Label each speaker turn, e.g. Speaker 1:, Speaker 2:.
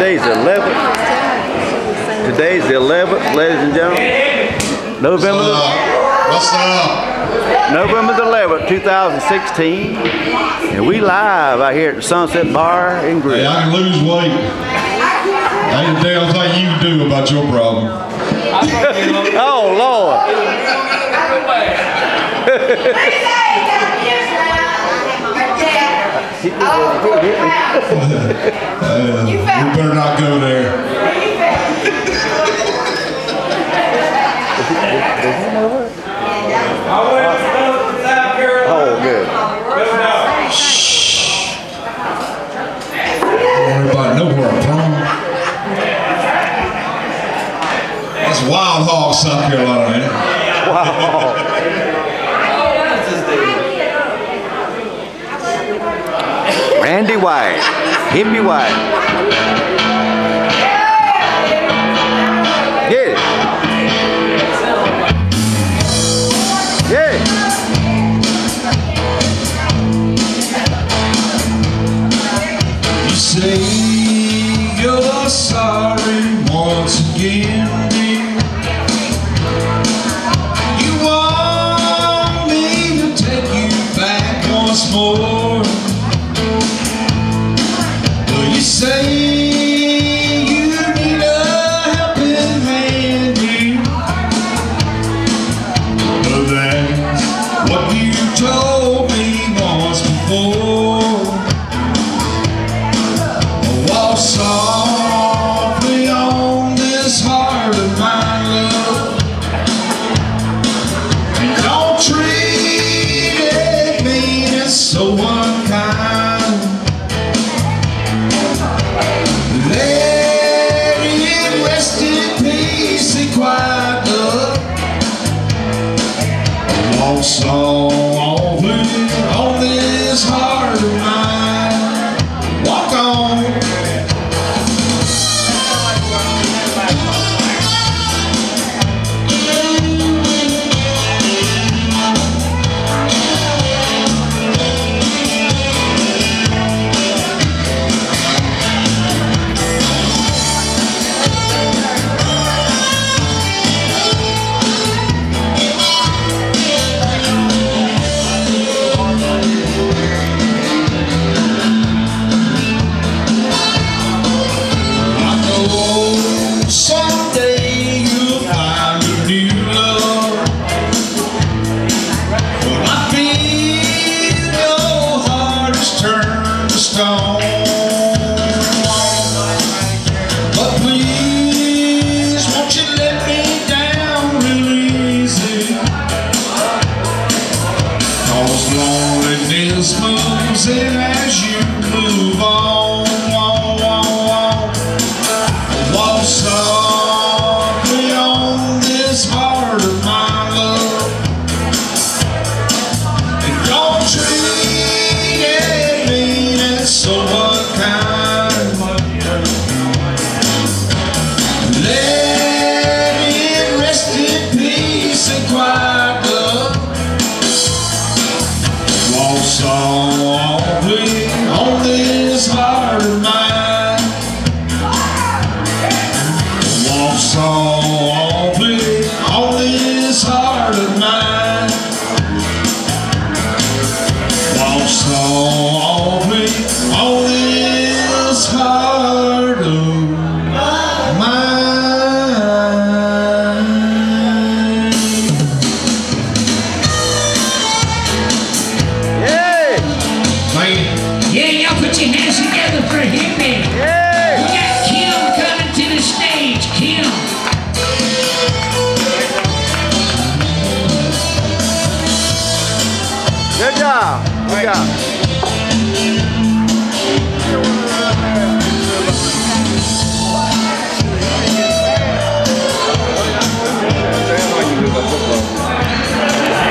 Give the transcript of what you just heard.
Speaker 1: Today's the 11th. Today's the 11th, ladies and gentlemen. November the,
Speaker 2: What's up?
Speaker 1: November the 11th, 2016. And we live out here at the Sunset Bar and
Speaker 2: Hey,
Speaker 1: Grill.
Speaker 2: I can lose weight. Ain't a damn thing you can do about your problem.
Speaker 1: Oh, Lord.
Speaker 2: Uh, we better not go there.
Speaker 1: Randy White. Hippie White. Get it.
Speaker 2: You say you're sorry once again, Softly on this heart of mine, love. Don't treat it mean so unkind. Let it rest in peace quiet, love. Softly on this heart moves as you move on. Walk softly on this heart of love. And so unkind.
Speaker 3: Yeah, y'all put your hands together for him, man. We got Kim coming to the stage. Kim.
Speaker 1: Good job. Good job.